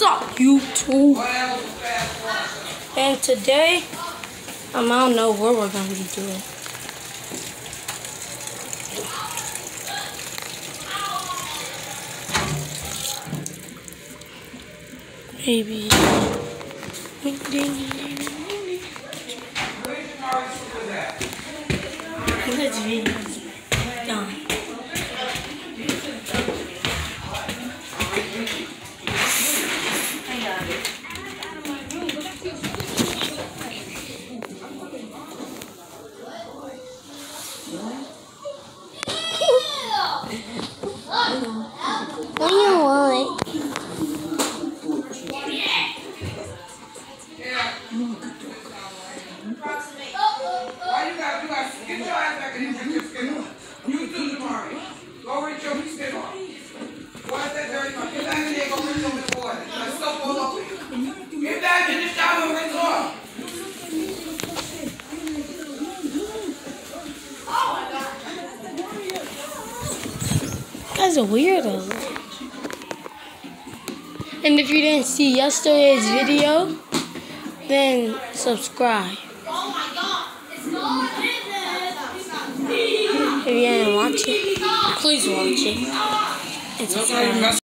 What's up, YouTube? And today, um, I don't know what we're gonna be doing. Maybe. That's a weirdo. And if you didn't see yesterday's video, then subscribe. If you didn't watch it, please watch it. It's